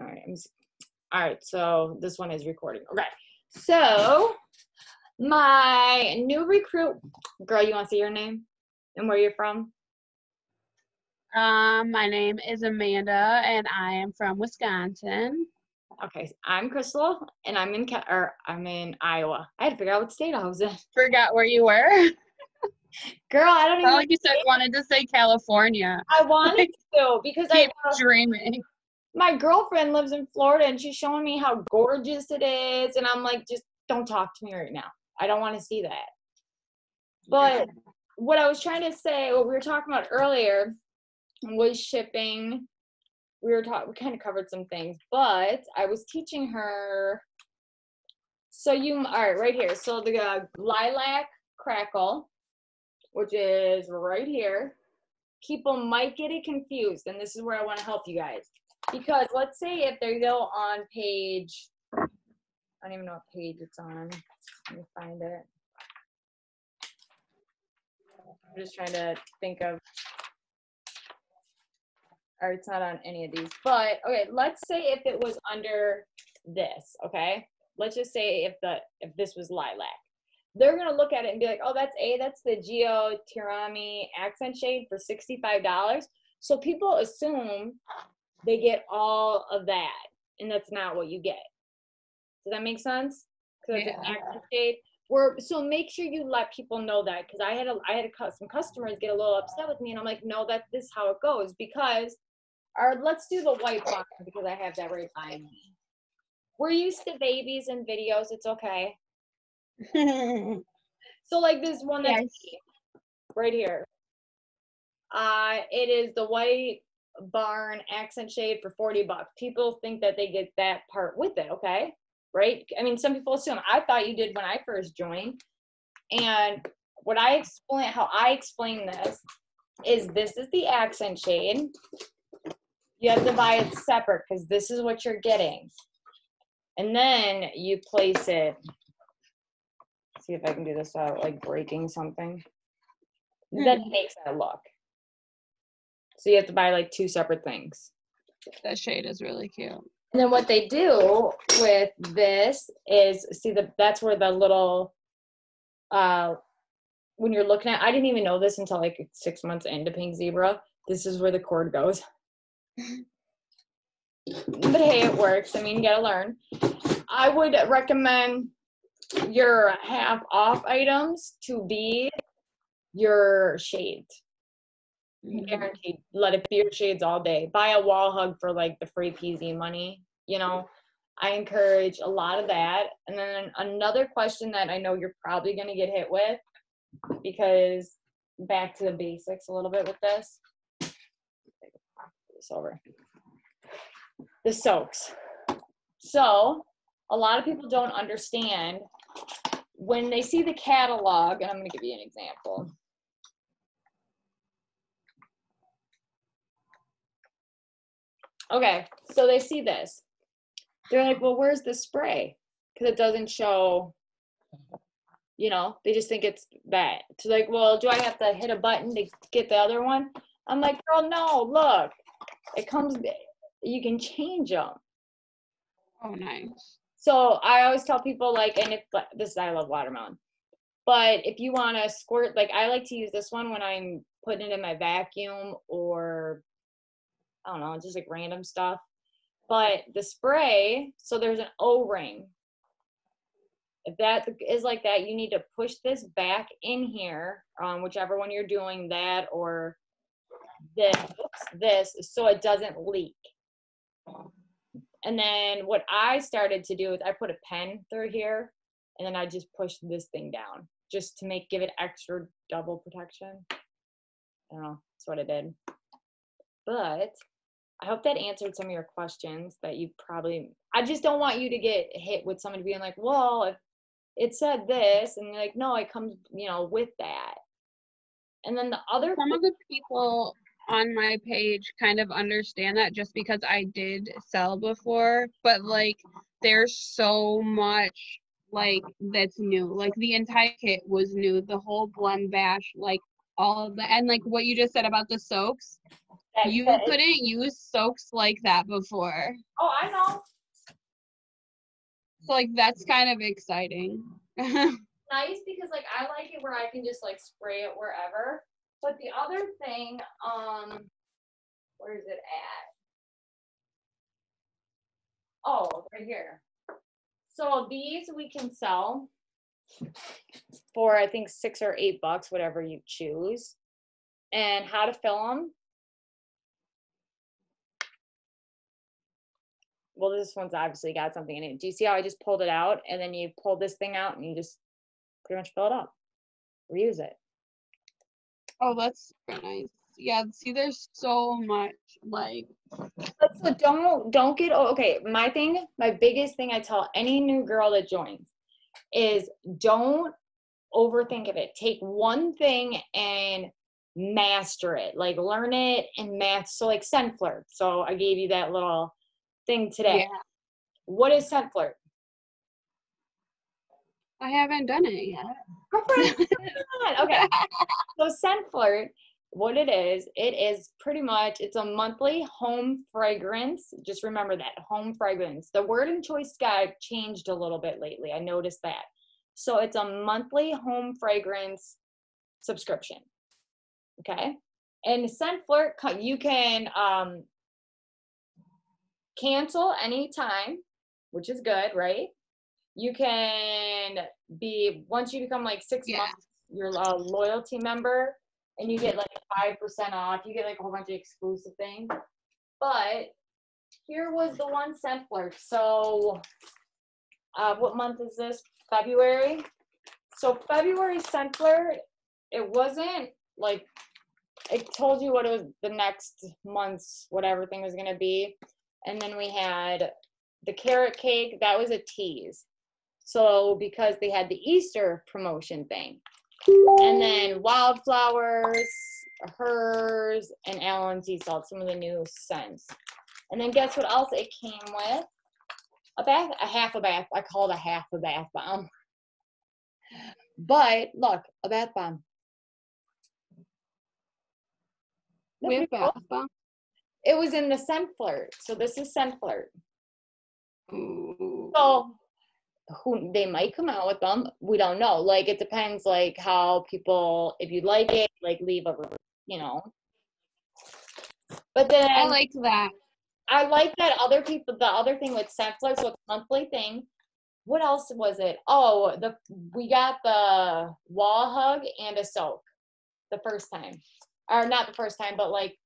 All right. I'm All right. So this one is recording. Okay. So my new recruit, girl, you want to see your name and where you're from? Um, my name is Amanda, and I am from Wisconsin. Okay. I'm Krystal, and I'm in Ca- or I'm in Iowa. I had to figure out what state I was in. Forgot where you were. Girl, I don't even. Like you said wanted to say California. I wanted to because I Keep dreaming. My girlfriend lives in Florida and she's showing me how gorgeous it is, and I'm like, just don't talk to me right now. I don't want to see that. But what I was trying to say, what we were talking about earlier, was shipping. We were talking. We kind of covered some things, but I was teaching her. So you, all right, right here. So the uh, lilac crackle, which is right here. People might get it confused, and this is where I want to help you guys. Because let's say if they go on page, I don't even know what page it's on. Let me find it. I'm just trying to think of. Or it's not on any of these, but okay. Let's say if it was under this, okay. Let's just say if the if this was lilac, they're gonna look at it and be like, oh, that's a that's the Geo Tirami accent shade for sixty five dollars. So people assume they get all of that, and that's not what you get. Does that make sense? Because it's an Yeah. accent shade. We're, so make sure you let people know that because I had a, I had a, some customers get a little upset with me and I'm like no that this is how it goes because or let's do the white one because I have that right behind me. We're used to babies and videos. It's okay. So like this one that's Yes. right here. Uh, it is the white barn accent shade for 40 bucks. People think that they get that part with it, okay? Right? I mean, some people assume. I thought you did when I first joined. And what I explain, how I explain this is this is the accent shade. You have to buy it separate because this is what you're getting. And then you place it. See if I can do this without like breaking something. Then hmm. it makes that look. So you have to buy like two separate things. that shade is really cute. And then what they do with this is see the that's where the little uh when you're looking at I didn't even know this until like six months into Pink Zebra. This is where the cord goes. but hey, it works. I mean, you gotta learn. I would recommend your half off items to be your shades. Guaranteed. Let it be your shades all day. Buy a wall hug for like the free PZ money. You know, I encourage a lot of that. And then another question that I know you're probably going to get hit with because back to the basics a little bit with this. This over. The soaks. So, a lot of people don't understand when they see the catalog, and I'm going to give you an example. Okay, so they see this. They're like, well, where's the spray? Because it doesn't show, you know, they just think it's that. So, like, well, do I have to hit a button to get the other one? I'm like, girl, no, look, it comes, you can change them. Oh, nice. So I always tell people like, and if this I love watermelon, but if you want to squirt, like I like to use this one when I'm putting it in my vacuum or I don't know, just like random stuff. But the spray, so there's an O-ring. If that is like that, you need to push this back in here, um, whichever one you're doing, that or this, oops, this, so it doesn't leak. And then what I started to do is I put a pen through here and then I just push this thing down just to make give it extra double protection. I don't know, that's what I did. But I hope that answered some of your questions that you probably I just don't want you to get hit with somebody being like, well, if it said this, and you're like, no, it comes, you know, with that. And then the other Some of the people on my page kind of understand that just because I did sell before, but like there's so much like that's new. Like the entire kit was new, the whole blend bash, like all of the and like what you just said about the soaks. That- You that is- couldn't use soaks like that before. oh, I know. So like that's kind of exciting. nice because like I like it where I can just like spray it wherever. But the other thing, um, where is it at? Oh, right here. So these we can sell for I think six or eight bucks, whatever you choose. And how to fill them? Well, this one's obviously got something in it. Do you see how I just pulled it out and then you pull this thing out and you just pretty much fill it up, reuse it. oh, that's nice. Yeah, see there's so much like so don't don't get oh, okay. My thing, my biggest thing I tell any new girl that joins is don't overthink of it. Take one thing and master it. Like learn it and master. So like scent flirt. So I gave you that little thing today. yeah. What is scent flirt? I haven't done it yet. Go for it. Come on. Okay. So scent flirt, what it is, it is pretty much it's a monthly home fragrance. Just remember that home fragrance. The word and choice guide changed a little bit lately. I noticed that. So it's a monthly home fragrance subscription. Okay. And scent flirt, you can um, cancel anytime, which is good, right? You can be once you become like six Yeah. months, you're a loyalty member, and you get like five percent off. You get like a whole bunch of exclusive things. But here was the one scent flirt. So, uh, what month is this? February. So February scent flirt. It wasn't like it told you what it was the next month's whatever thing was gonna be, and then we had the carrot cake. That was a tease. So because they had the Easter promotion thing, and then wildflowers, hers, and Allen sea salt, some of the new scents. And then guess what else it came with? A bath, a half a bath. I call it a half a bath bomb. But look, a bath bomb. Have bath bomb. It was in the scent flirt. So this is scent flirt. Ooh. So who they might come out with them. We don't know. Like it depends like how people if you like it, like leave a you know. But then I like that. I like that other people the other thing with Scentflirt, so it's a monthly thing. What else was it? Oh, the we got the wall hug and a soak the first time. Or not the first time, but like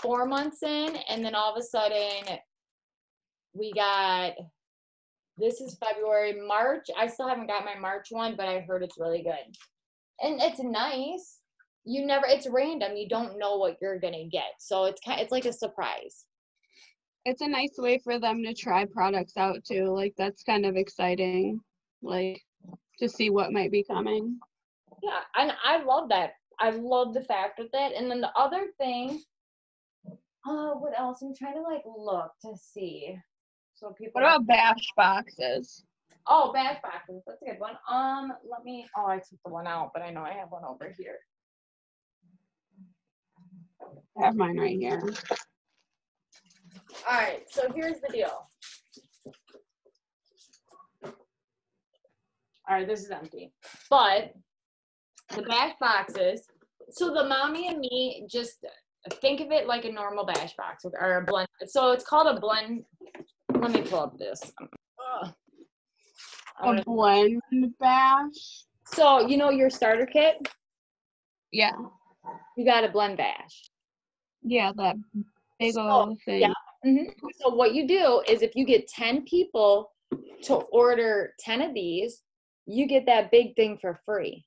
four months in, and then all of a sudden we got this is February, March. I still haven't got my March one, but I heard it's really good. And it's nice. You never it's random. You don't know what you're gonna get. So it's kind it's like a surprise. It's a nice way for them to try products out too. Like that's kind of exciting. Like to see what might be coming. Yeah, and I love that. I love the fact of that. And then the other thing, oh, what else? I'm trying to like look to see. So people. What about bash boxes? Oh, bash boxes. That's a good one. Um, let me. Oh, I took the one out, but I know I have one over here. I have mine right here. All right. So here's the deal. All right, this is empty, but the bash boxes. So the mommy and me just think of it like a normal bash box or a blend. So it's called a blend. Let me pull up this. Ugh. A blend bash. So you know your starter kit. Yeah. You got a blend bash. Yeah, that big So, old thing. yeah. Mhm. So what you do is if you get 10 people to order 10 of these, you get that big thing for free.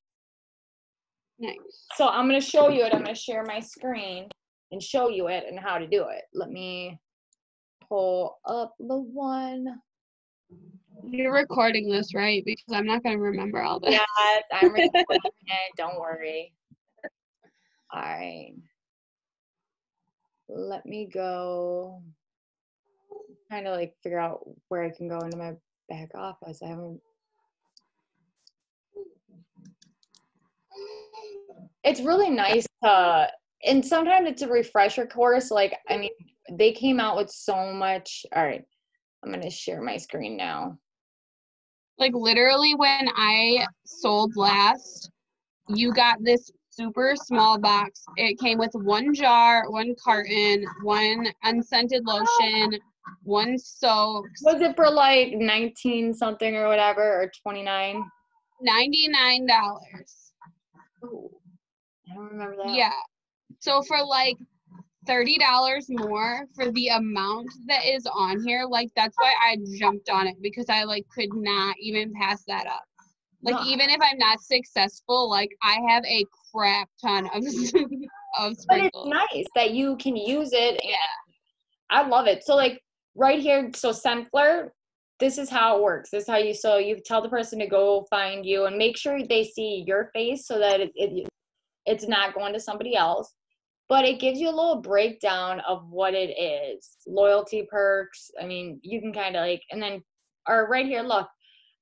Nice. So I'm going to show you it. I'm going to share my screen and show you it and how to do it. Let me pull up the one. You're recording this, right? Because I'm not gonna remember all this. Yes, I'm recording it. Don't worry. All right. Let me go. Trying to like figure out where I can go into my back office. I haven't. It's really nice to and sometimes it's a refresher course. Like, I mean, they came out with so much. All right, I'm gonna share my screen now. Like literally when I sold last, you got this super small box. It came with one jar, one carton, one unscented lotion, one soap. Was it for like 19 something or whatever, or 29? $99. Ooh, I don't remember that. Yeah. So for like thirty dollars more for the amount that is on here, like that's why I jumped on it because I like could not even pass that up. Like No. even if I'm not successful, like I have a crap ton of of sprinkles. But it's nice that you can use it. Yeah. I love it. So like right here, so Scentflirt, this is how it works. This is how you so you tell the person to go find you and make sure they see your face so that it, it it's not going to somebody else. But it gives you a little breakdown of what it is. Loyalty perks. I mean, you can kind of like and then or right here, look.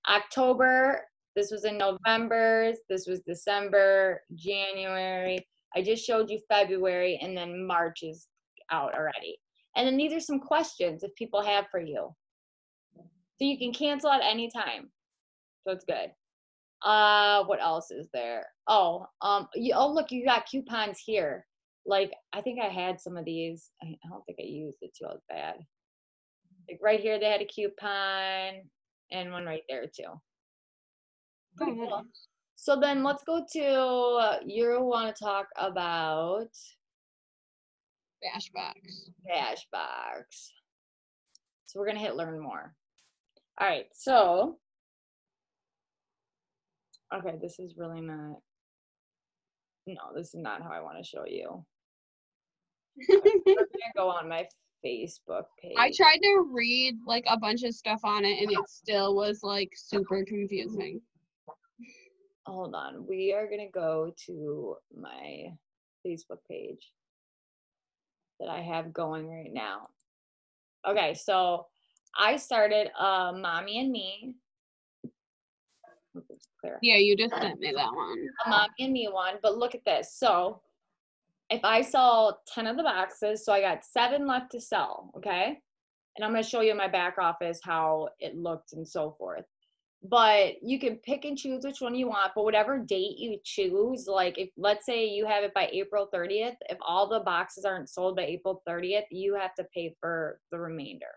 October, this was in November, this was December, January. I just showed you February and then March is out already. And then these are some questions if people have for you. So you can cancel at any time. So it's good. Uh what else is there? Oh, um you, oh look, you got coupons here. Like I think I had some of these. I, don't think I used it too bad. Like right here they had a coupon and one right there too. Pretty cool. So then let's go to uh, you want to talk about Bash box. Bash box. So we're gonna hit learn more. All right, so okay, this is really not. No, this is not how I want to show you. Go on my Facebook page. I tried to read like a bunch of stuff on it and it still was like super confusing. Hold on, we are gonna go to my Facebook page that I have going right now. Okay, so I started uh, Mommy and Me. Yeah, you just sent me that one. a mommy and me one, but look at this. So if I sell 10 of the boxes, so I got seven left to sell, okay? And I'm gonna show you in my back office how it looked and so forth. But you can pick and choose which one you want, but whatever date you choose, like if let's say you have it by April 30th, if all the boxes aren't sold by April 30th, you have to pay for the remainder.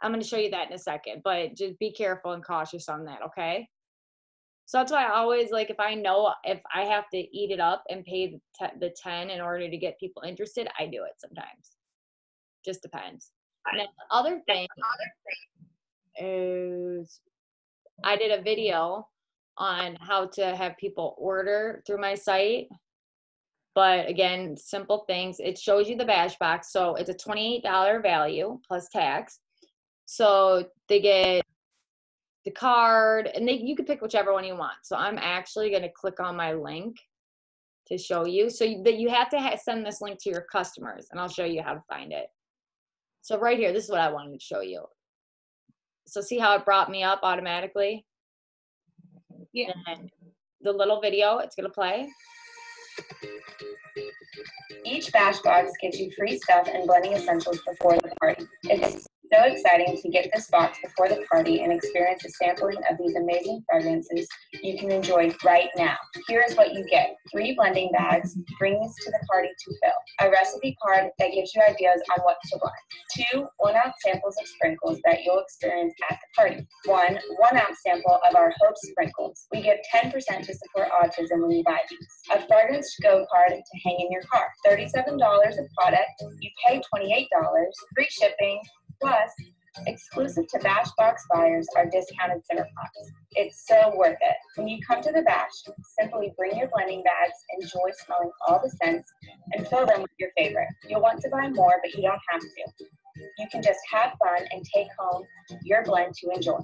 I'm gonna show you that in a second, but just be careful and cautious on that, okay? So that's why I always like if I know if I have to eat it up and pay the, te- the 10 in order to get people interested, I do it sometimes. Just depends. And then the other thing is I did a video on how to have people order through my site. But again, simple things. It shows you the bash box. So it's a $28 value plus tax. So they get the card and they you can pick whichever one you want. So i'm actually going to click on my link to show you. So that you have to ha- send this link to your customers and i'll show you how to find it. So right here this is what i wanted to show you. So see how it brought me up automatically? Yeah. and the little video it's going to play. Each bash box gives you free stuff and blending essentials before the party. It's so exciting to get this box before the party and experience a sampling of these amazing fragrances you can enjoy right now. Here is what you get. Three blending bags, bring these to the party to fill. A recipe card that gives you ideas on what to blend. Two one ounce samples of sprinkles that you'll experience at the party. One one ounce sample of our Hope sprinkles. We give 10% to support autism when you buy these. A fragrance go card to hang in your car. $37 of product. You pay $28. Free shipping. Plus, exclusive to Bash Box buyers are discounted simmer pots. It's so worth it. When you come to the Bash, simply bring your blending bags, enjoy smelling all the scents, and fill them with your favorite. You'll want to buy more, but you don't have to. You can just have fun and take home your blend to enjoy.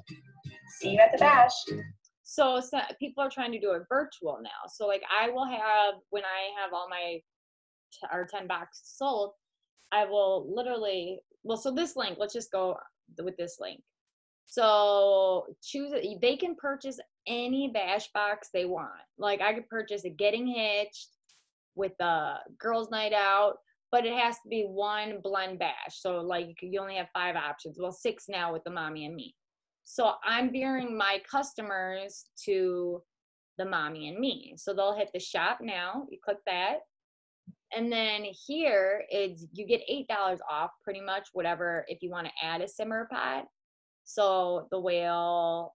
See you at the Bash. so, so people are trying to do it virtual now so like i will have when i have all my t- or 10 boxes sold i will literally well so this link let's just go with this link so choose they can purchase any bash box they want like i could purchase a getting hitched with a girls' night out, but it has to be one blend bash. So like you, only have five options. Well, six now with the mommy and me. So I'm veering my customers to the mommy and me. So they'll hit the shop now. You click that. And then here is you get eight dollars off pretty much whatever if you want to add a simmer pot. So the whale,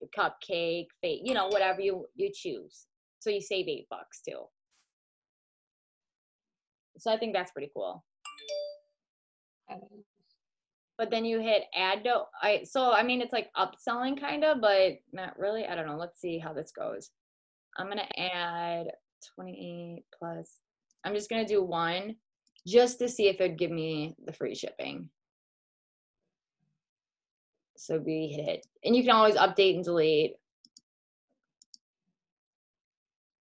the cupcake, fate, you know, whatever you you choose. So you save eight bucks too. So I think that's pretty cool. But then you hit add to I so I mean it's like upselling kind of, but not really. I don't know. Let's see how this goes. I'm gonna add 28 plus. I'm just gonna do one just to see if it'd give me the free shipping. So we hit, and you can always update and delete.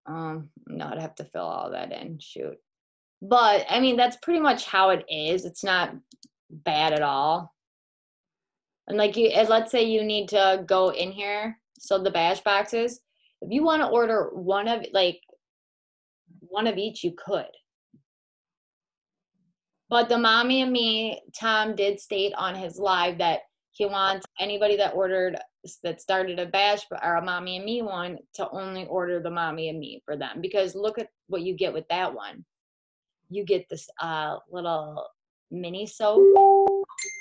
Um, no, I'd have to fill all that in. Shoot. But I mean, that's pretty much how it is. It's not bad at all. And like you, let's say you need to go in here. So the bash boxes, if you want to order one of like one of each, you could. But the mommy and me, Tom did state on his live that he wants anybody that ordered that started a bash or a mommy and me one to only order the mommy and me for them because look at what you get with that one. You get this uh, little mini soap,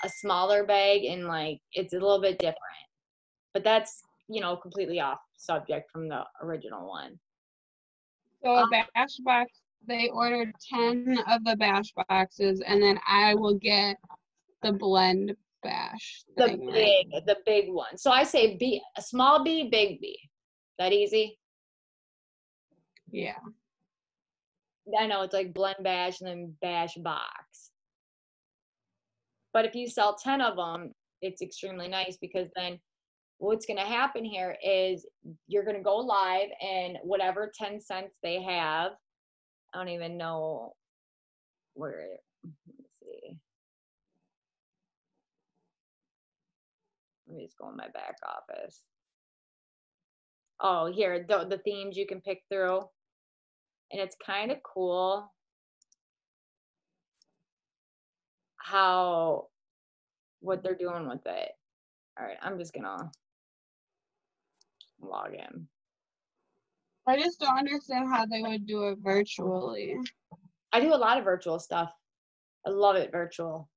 a smaller bag, and like it's a little bit different. But that's you know completely off subject from the original one. So a bash box, they ordered 10 of the bash boxes, and then I will get the blend bash. The thing, right? big, the big one. So I say B, a small B, big B. That easy? Yeah. I know it's like blend bash and then bash box. But if you sell 10 of them, it's extremely nice because then what's going to happen here is you're going to go live and whatever 10 cents they have, I don't even know where, let's see. Let me just go in my back office. Oh, here, the, the themes you can pick through. And it's kind of cool how, what they're doing with it. All right, I'm just gonna log in. I just don't understand how they would do it virtually. I do a lot of virtual stuff. I love it virtual.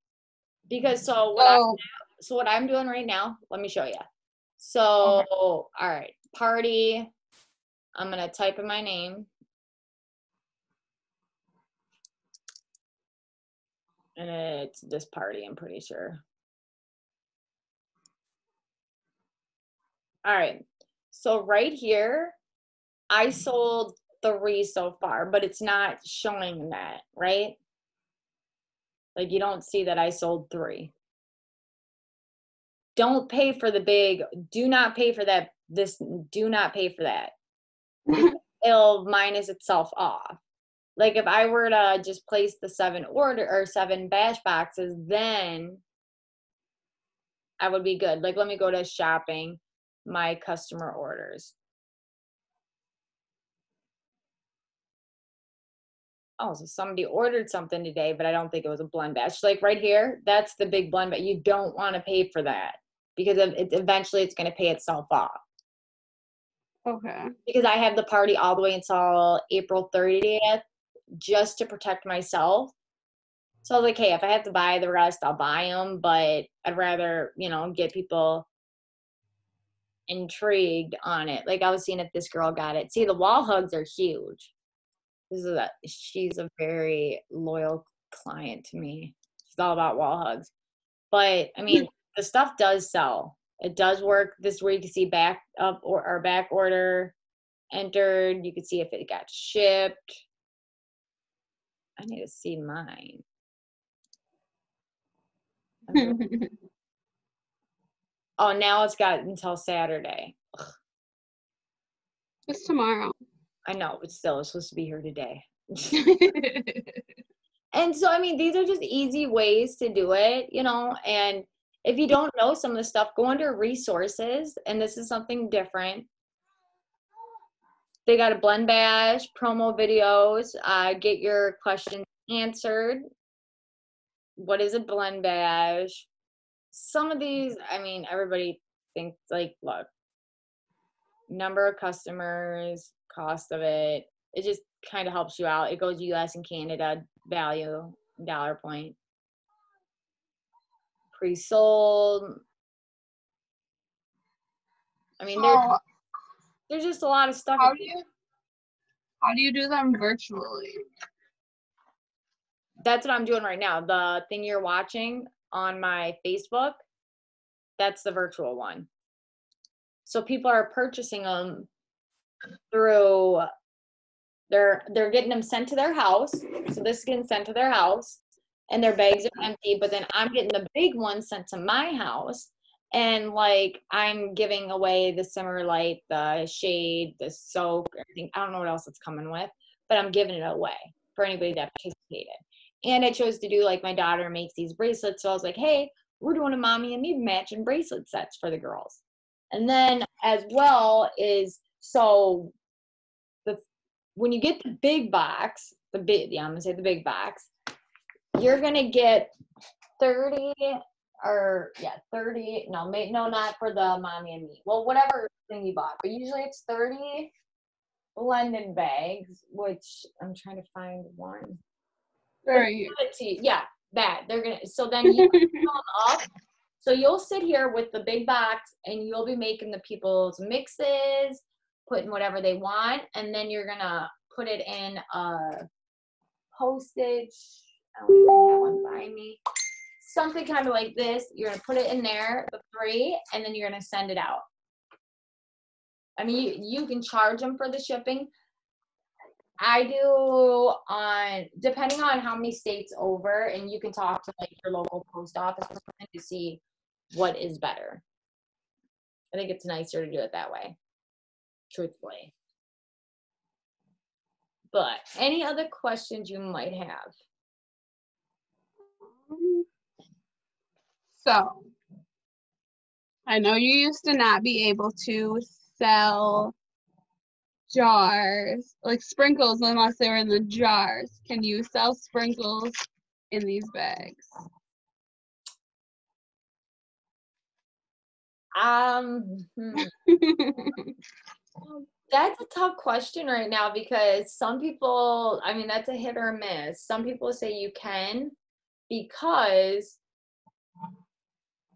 Because so what Oh, so what I'm doing right now, let me show you. So all right, party. I'm gonna type in my name. And it's this party, I'm pretty sure. All right. So right here, I sold three so far, but it's not showing that, right? Like you don't see that I sold three. Don't pay for the big, do not pay for that. This, do not pay for that. It'll minus itself off. Like if I were to just place the seven order or seven bash boxes, then I would be good. Like let me go to shopping, my customer orders. oh, so somebody ordered something today, but I don't think it was a blend bash. Like right here, that's the big blend, but you don't want to pay for that because it, eventually it's going to pay itself off. okay. Because I have the party all the way until April 30th just to protect myself. So I was like, hey, if I have to buy the rest, I'll buy them, but I'd rather, you know, get people intrigued on it. Like I was seeing if this girl got it. See, the wall hugs are huge. This is a she's a very loyal client to me. She's all about wall hugs. But I mean, the stuff does sell. It does work. This is where you can see back up or, or back order entered. You can see if it got shipped. I need to see mine. Oh, now it's got until Saturday. it's tomorrow. I know, but still, it's supposed to be here today. and so, I mean, these are just easy ways to do it, you know. And if you don't know some of the stuff, go under resources, and this is something different. they got a blend bash promo videos. Uh, get your questions answered. What is a blend bash? Some of these, I mean, everybody thinks like, look, number of customers, cost of it. It just kind of helps you out. It goes U.S. and Canada value dollar point. Pre-sold. I mean, there's, there's just a lot of stuff. how do you how do you do them virtually? that's what I'm doing right now. The thing you're watching on my Facebook, that's the virtual one. So people are purchasing them through they're they're getting them sent to their house. So this is getting sent to their house and their bags are empty, but then I'm getting the big ones sent to my house and like I'm giving away the simmer light, the shade, the soap, everything. I don't know what else it's coming with, but I'm giving it away for anybody that participated. And I chose to do like my daughter makes these bracelets. So I was like, hey, we're doing a mommy and me matching bracelet sets for the girls. And then as well is so the when you get the big box, the big yeah, I'm gonna say the big box, you're gonna get 30 or yeah, 30, no, may, no, not for the mommy and me. Well, whatever thing you bought, but usually it's 30 blended bags, which I'm trying to find one Right. give it to you. Yeah, bad they're gonna. So then you up. So you'll sit here with the big box, and you'll be making the people's mixes, putting whatever they want, and then you're gonna put it in a postage. I don't even one by me. Something kind of like this. You're gonna put it in there, the three, and then you're gonna send it out. I mean, you, you can charge them for the shipping. I do on depending on how many states over, and you can talk to like your local post office to see what is better. I think it's nicer to do it that way, truthfully. But any other questions you might have? So, I know you used to not be able to sell jars, like sprinkles, unless they were in the jars. Can you sell sprinkles in these bags? Um, hmm. That's a tough question right now because some people, I mean, that's a hit or a miss. Some people say you can because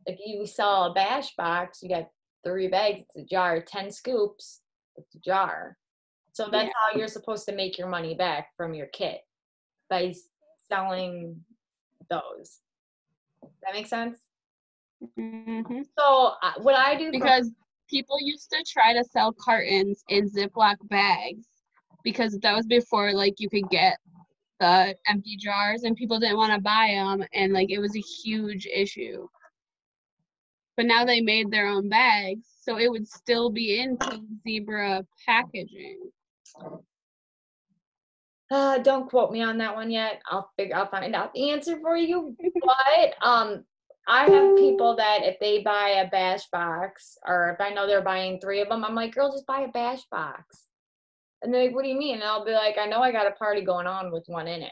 if you sell a bash box, you got three bags, it's a jar, 10 scoops, it's a jar. So that's Yeah. how you're supposed to make your money back from your kit by selling those. That makes sense? Mhm. So uh, what I do for Because people used to try to sell cartons in Ziploc bags because that was before like you could get the empty jars and people didn't want to buy them and like it was a huge issue. But now they made their own bags, so it would still be in Zebra packaging. Uh, don't quote me on that one yet. I'll figure. I'll find out the answer for you. But um, I have people that if they buy a bash box, or if I know they're buying three of them, I'm like, girl, just buy a bash box. And they're like, what do you mean? And I'll be like, I know I got a party going on with one in it.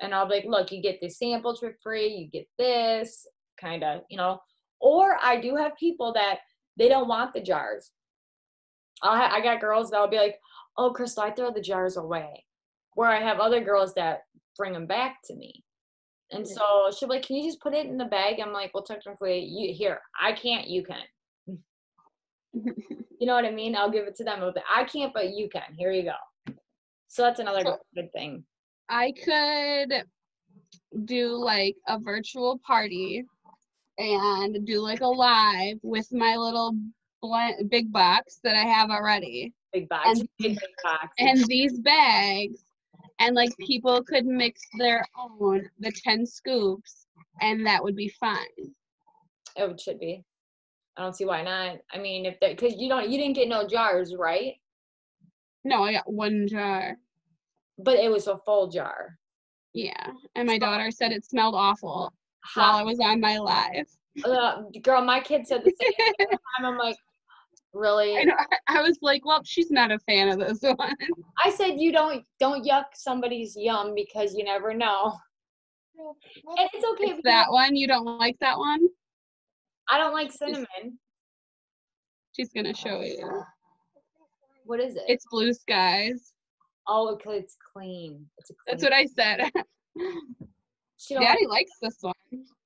And I'll be like, look, you get the samples for free. You get this kind of, you know. Or I do have people that they don't want the jars. I I got girls that'll be like, oh, Krystal, I throw the jars away where I have other girls that bring them back to me. And so she'll be like, Can you just put it in the bag? I'm like, Well, technically, you here, I can't, you can. You know what I mean? I'll give it to them. I can't, but you can. Here you go. So that's another So- good thing. I could do like a virtual party and do like a live with my little bl- big box that I have already Big box. And- big, big box. and these bags and like people could mix their own the 10 scoops and that would be fine it should be. I don't see why not. I mean, if that, because you don't, you didn't get no jars, right? no i got one jar But it was a full jar. yeah and my daughter said it smelled awful while i was on my live uh, girl, my kid said the same thing. time. I'm like, Really? I, know, I, I was like, well, she's not a fan of this one. I said you don't don't yuck somebody's yum because you never know. And it's okay. It's that one. You don't like that one? I don't like cinnamon. She's gonna show you. What is it? It's blue skies. oh, because it's clean. It's a clean. That's what I said. she don't like, Daddy likes this one.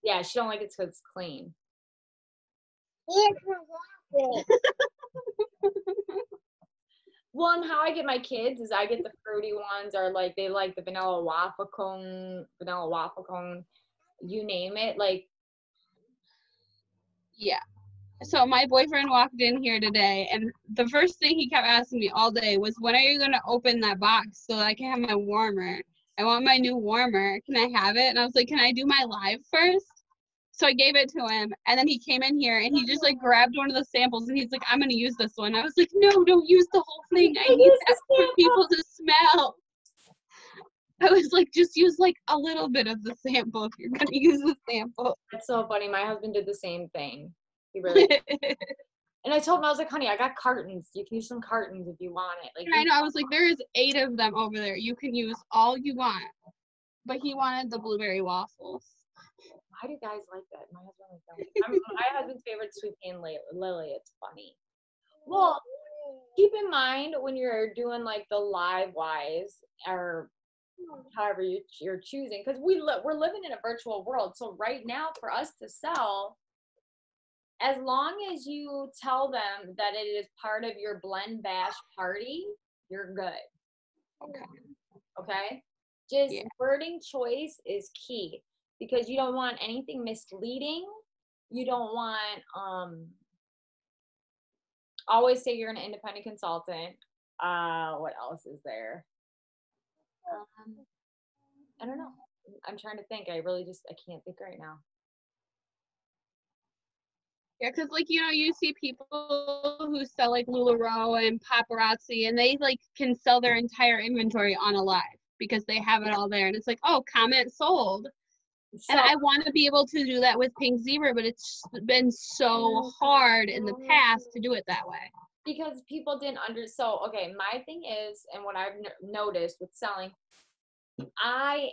yeah, she don't like it because it's clean. Well, and how I get my kids is I get the fruity ones, or like they like the vanilla waffle cone, vanilla waffle cone, you name it. Like, Yeah. So my boyfriend walked in here today, and the first thing he kept asking me all day was, "When are you gonna open that box so that I can have my warmer? I want my new warmer. Can I have it?" And I was like, "Can I do my live first? So I gave it to him, and then he came in here and he just like grabbed one of the samples, and he's like, "I'm gonna use this one." I was like, "No, don't use the whole thing. I need that for people to smell." I was like, "Just use like a little bit of the sample if you're gonna use the sample." it's so funny. My husband did the same thing. He really. and I told him I was like, "Honey, I got cartons. You can use some cartons if you want it." Like, And I know I was like, there is eight of them over there. You can use all you want. But he wanted the blueberry waffles. Why do you guys like that? My husband like that. I'm, my husband's favorite sweet pea and li- lily. It's funny. Well, oh. keep in mind when you're doing like the live wise or hmm. however you, you're choosing because we li- we're living in a virtual world so right now for us to sell as long as you tell them that it is part of your blend bash party you're good Okay. okay just Yeah. wording choice is key because you don't want anything misleading. You don't want um always say you're an independent consultant. Uh what else is there? Um, i don't know. I'm trying to think. I really just i can't think right now. Yeah, because like you know, you see people who sell like Lularoe and paparazzi, and they like can sell their entire inventory on a live because they have it all there, and it's like, oh, comment sold. So, And I want to be able to do that with Pink Zebra, but it's been so mm-hmm. hard in the past to do it that way. because people didn't under so okay my thing is and what i've n- noticed with selling i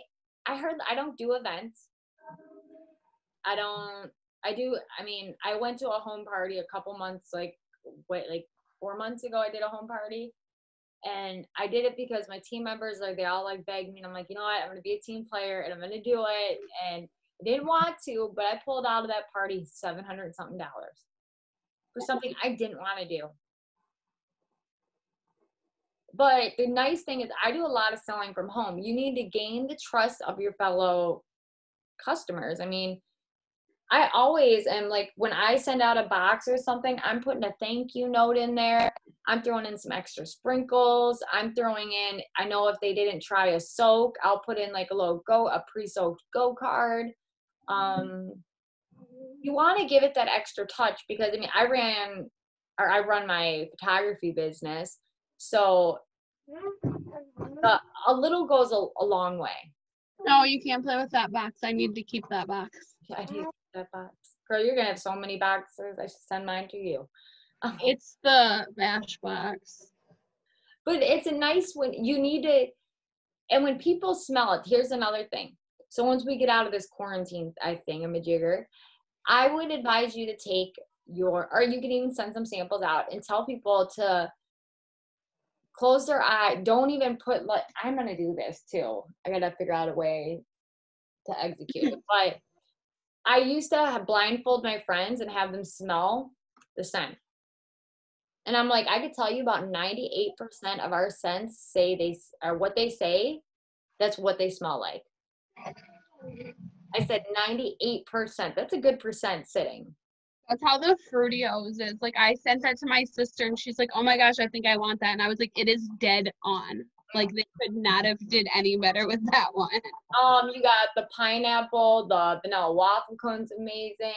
i heard i don't do events. I don't i do i mean i went to a home party a couple months like wait like four months ago i did a home party and i did it because my team members like they all like begged me and i'm like you know what i'm gonna be a team player and i'm gonna do it and i didn't want to but i pulled out of that party 700 something dollars for something i didn't want to do but the nice thing is, I do a lot of selling from home. You need to gain the trust of your fellow customers. I mean, I always am like, when I send out a box or something, I'm putting a thank you note in there. I'm throwing in some extra sprinkles. I'm throwing in, I know if they didn't try a soak, I'll put in like a little go, a pre soaked go card. Um, you want to give it that extra touch because I mean, I ran or I run my photography business. So uh, a little goes a, a long way. No, you can't play with that box. I need to keep that box. I that box. Girl, you're gonna have so many boxes. I should send mine to you. Um, It's the bash box. but it's a nice when you need to, and when people smell it. Here's another thing. So once we get out of this quarantine, I think I'm a jigger. I would advise you to take your, or you can even send some samples out and tell people to close their eye. Don't even put like I'm gonna do this too. I gotta figure out a way to execute. But I used to have blindfold my friends and have them smell the scent. And I'm like, I could tell you about 98% of our scents say they are what they say, that's what they smell like. I said 98%. That's a good percent sitting. That's how the Fruitios is. Like I sent that to my sister and she's like, Oh my gosh, I think I want that. And I was like, It is dead on. Like they could not have did any better with that one. Um, you got the pineapple, the vanilla waffle cone's amazing.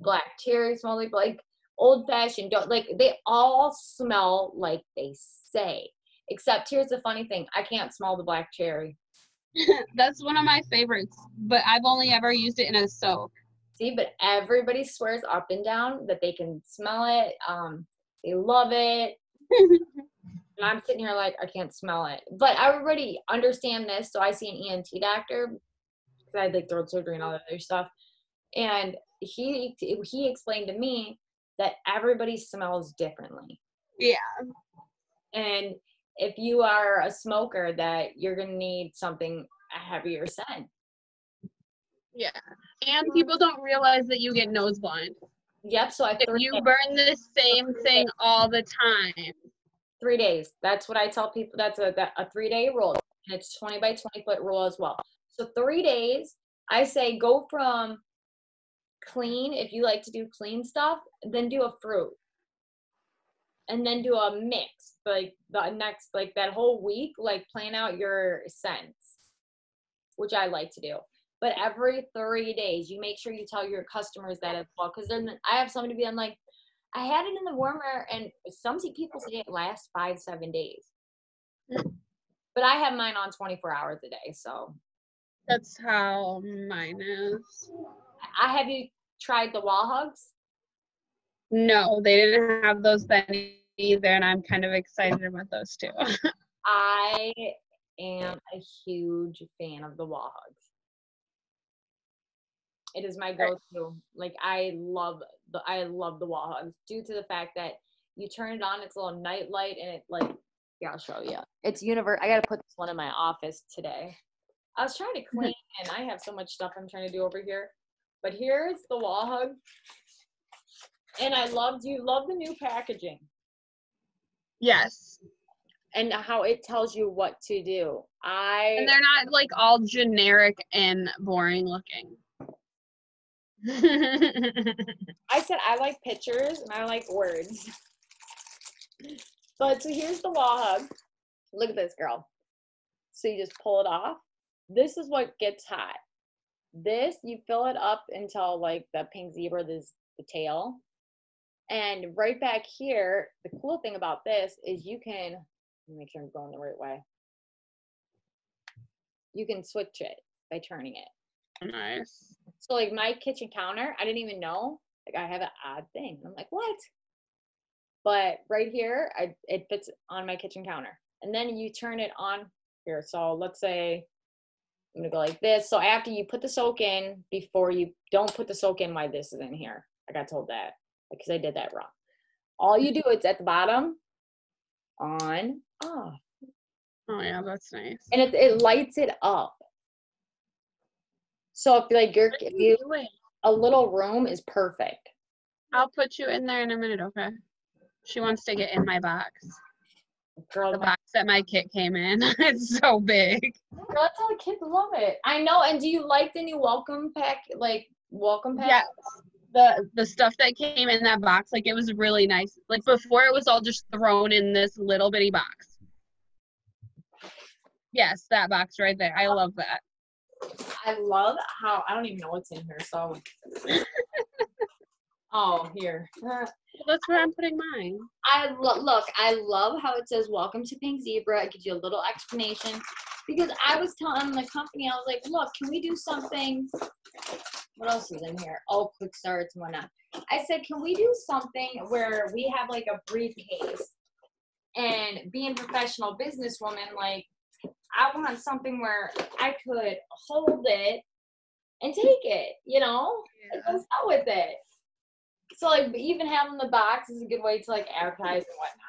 Black cherry smell like like old fashioned. Don't like they all smell like they say. Except here's the funny thing: I can't smell the black cherry. That's one of my favorites, but I've only ever used it in a soak. See, but everybody swears up and down that they can smell it. Um, they love it. and I'm sitting here like I can't smell it. But I already understand this, so I see an ENT doctor because I had like throat surgery and all that other stuff. And he he explained to me that everybody smells differently. Yeah. And if you are a smoker, that you're gonna need something a heavier scent. Yeah. And people don't realize that you get nose blind. Yep. So I If you burn the same thing all the time. Three days. That's what I tell people. That's a that, a three day rule, and it's twenty by twenty foot rule as well. So three days. I say go from clean if you like to do clean stuff, then do a fruit, and then do a mix like the next like that whole week. Like plan out your scents, which I like to do. But every three days, you make sure you tell your customers that as well. Because then I have somebody be like, I had it in the warmer, and some people say it lasts five, seven days. But I have mine on 24 hours a day. So That's how mine is. I have you tried the wall hugs? No, they didn't have those then either, and I'm kind of excited about those too. I am a huge fan of the wall hugs. It is my go-to. Like I love the I love the wall hugs due to the fact that you turn it on, it's a little night light, and it like yeah, I'll show you. It's universe. I gotta put this one in my office today. I was trying to clean, and I have so much stuff I'm trying to do over here. But here's the wall hug, and I loved you. Love the new packaging yes. and how it tells you what to do. I And they're not like all generic and boring looking. I said I like pictures and I like words. But so here's the wall hug. Look at this girl. So you just pull it off. This is what gets hot. This you fill it up until like the pink zebra, this the tail. And right back here, the cool thing about this is you can make sure I'm going the right way. You can switch it by turning it. Nice. So like my kitchen counter, I didn't even know. Like I have an odd thing. I'm like, what? But right here, I it fits on my kitchen counter. And then you turn it on here. So let's say I'm gonna go like this. So after you put the soak in, before you don't put the soak in while this is in here. I got told that because I did that wrong. All you do is at the bottom, on, off. Oh yeah, that's nice. And it, it lights it up. So if like you're if you Wait, a little room is perfect. I'll put you in there in a minute, okay? She wants to get in my box. Girl, The box that my kit came in. it's so big. Girl, that's how the kids love it. I know. And do you like the new welcome pack? Like welcome pack? Yeah. The the stuff that came in that box, like it was really nice. Like before it was all just thrown in this little bitty box. Yes, that box right there. I love that. I love how I don't even know what's in here. So. oh, here. Uh, That's where I'm putting mine. I lo- look. I love how it says "Welcome to Pink Zebra." It gives you a little explanation. Because I was telling the company, I was like, "Look, can we do something?" What else is in here? Oh, quick starts and whatnot. I said, "Can we do something where we have like a briefcase?" And being professional businesswoman, like I want something where I could hold it and take it. You know, and Yeah. go out with it. So like even having the box is a good way to like advertise and whatnot.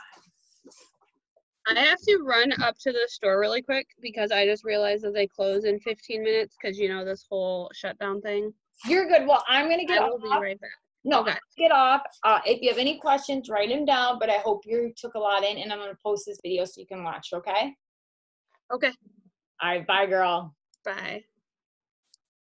I have to run up to the store really quick because I just realized that they close in 15 minutes because you know this whole shutdown thing. You're good. Well, I'm gonna get I off. will be right back. no, okay. get off. Uh, if you have any questions, write them down. But I hope you took a lot in, and I'm gonna post this video so you can watch. Okay. Okay. All right. Bye, girl. Bye.